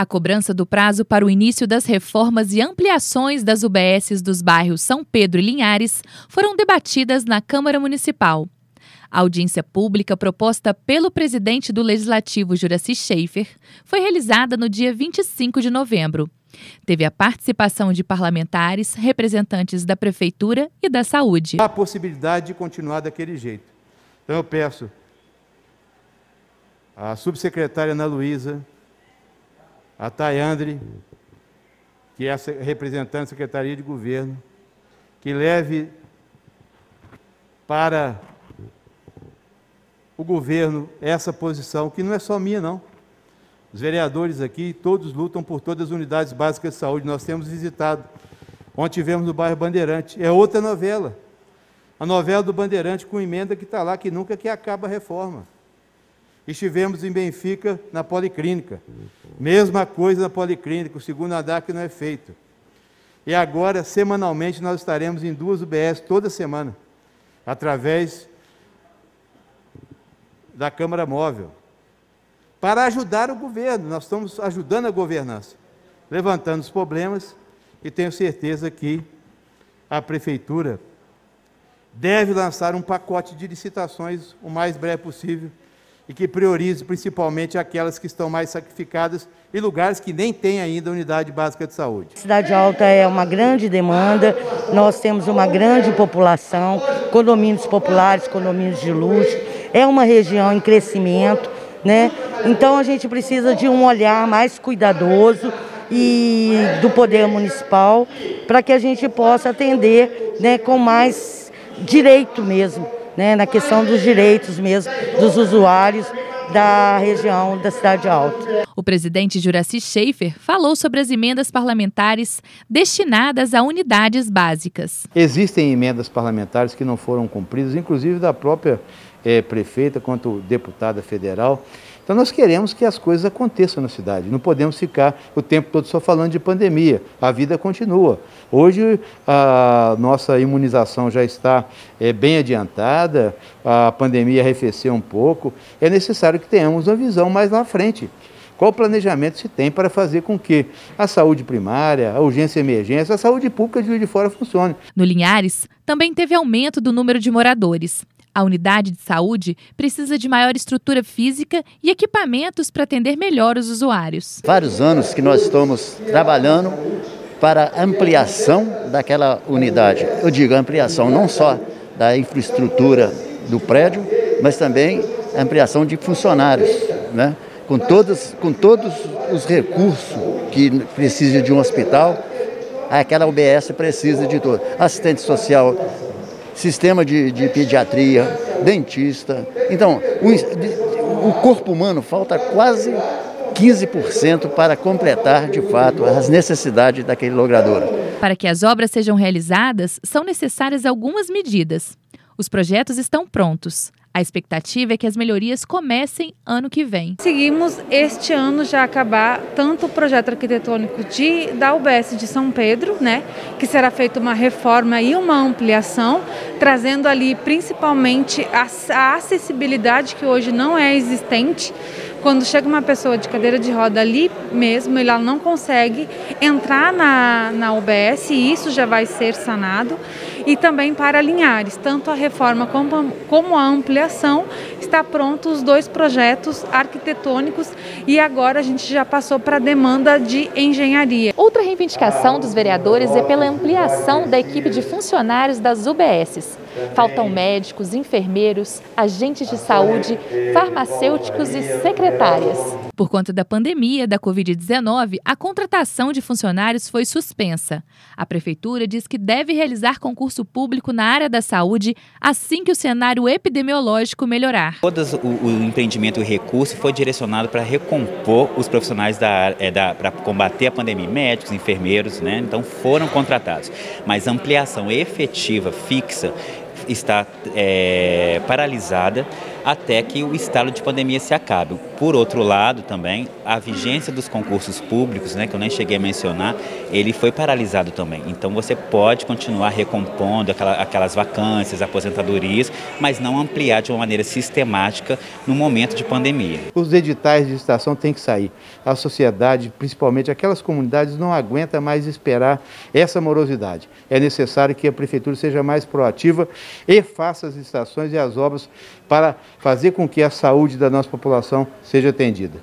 A cobrança do prazo para o início das reformas e ampliações das UBSs dos bairros São Pedro e Linhares foram debatidas na Câmara Municipal. A audiência pública proposta pelo presidente do Legislativo, Juraci Schaefer, foi realizada no dia 25 de novembro. Teve a participação de parlamentares, representantes da Prefeitura e da Saúde. Há a possibilidade de continuar daquele jeito. Então eu peço à subsecretária Ana Luísa, a Tayandre, que é a representante da Secretaria de Governo, que leve para o governo essa posição, que não é só minha, não. Os vereadores aqui, todos lutam por todas as unidades básicas de saúde. Nós temos visitado. Ontem tivemos no bairro Bandeirante. É outra novela. A novela do Bandeirante com emenda que está lá, que nunca que acaba a reforma. Estivemos em Benfica, na Policlínica. Mesma coisa na Policlínica, o segundo andar que não é feito. E agora, semanalmente, nós estaremos em duas UBS toda semana, através da Câmara Móvel para ajudar o governo. Nós estamos ajudando a governança, levantando os problemas e tenho certeza que a prefeitura deve lançar um pacote de licitações o mais breve possível e que priorize principalmente aquelas que estão mais sacrificadas e lugares que nem têm ainda unidade básica de saúde. Cidade Alta é uma grande demanda, nós temos uma grande população, condomínios populares, condomínios de luxo, é uma região em crescimento, né? Então a gente precisa de um olhar mais cuidadoso e do poder municipal para que a gente possa atender né, com mais direito mesmo, né, na questão dos direitos mesmo dos usuários da região da Cidade Alta. O presidente Juraci Schaefer falou sobre as emendas parlamentares destinadas a unidades básicas. Existem emendas parlamentares que não foram cumpridas, inclusive da própria é, prefeita quanto deputada federal. Então nós queremos que as coisas aconteçam na cidade. Não podemos ficar o tempo todo só falando de pandemia. A vida continua. Hoje a nossa imunização já está é, bem adiantada, a pandemia arrefeceu um pouco. É necessário que tenhamos uma visão mais lá frente. Qual planejamento se tem para fazer com que a saúde primária, a urgência e emergência, a saúde pública de de Fora funcione? No Linhares, também teve aumento do número de moradores. A unidade de saúde precisa de maior estrutura física e equipamentos para atender melhor os usuários. Vários anos que nós estamos trabalhando para ampliação daquela unidade. Eu digo ampliação não só da infraestrutura do prédio, mas também ampliação de funcionários, né? com, todos, com todos os recursos que precisa de um hospital, aquela UBS precisa de todo. Assistente social sistema de, de pediatria, dentista. Então, o, o corpo humano falta quase 15% para completar, de fato, as necessidades daquele logrador. Para que as obras sejam realizadas, são necessárias algumas medidas. Os projetos estão prontos. A expectativa é que as melhorias comecem ano que vem. Seguimos este ano já acabar tanto o projeto arquitetônico de, da UBS de São Pedro, né, que será feita uma reforma e uma ampliação, trazendo ali principalmente a, a acessibilidade que hoje não é existente. Quando chega uma pessoa de cadeira de roda ali mesmo, ela não consegue entrar na, na UBS e isso já vai ser sanado. E também para Linhares, tanto a reforma como, como a ampliação está pronto os dois projetos arquitetônicos e agora a gente já passou para a demanda de engenharia. Outra reivindicação dos vereadores é pela ampliação da equipe de funcionários das UBSs. Faltam médicos, enfermeiros, agentes de saúde, farmacêuticos e secretárias. Por conta da pandemia da Covid-19, a contratação de funcionários foi suspensa. A Prefeitura diz que deve realizar concurso público na área da saúde assim que o cenário epidemiológico melhorar. Todo o, o empreendimento e recurso foi direcionado para recompor os profissionais da, é, da para combater a pandemia, médicos, enfermeiros, né? Então foram contratados. Mas ampliação efetiva, fixa, está é, paralisada até que o estado de pandemia se acabe. Por outro lado, também, a vigência dos concursos públicos, né, que eu nem cheguei a mencionar, ele foi paralisado também. Então você pode continuar recompondo aquela, aquelas vacâncias, aposentadorias, mas não ampliar de uma maneira sistemática no momento de pandemia. Os editais de licitação têm que sair. A sociedade, principalmente aquelas comunidades, não aguenta mais esperar essa morosidade. É necessário que a prefeitura seja mais proativa e faça as licitações e as obras para fazer com que a saúde da nossa população seja atendida.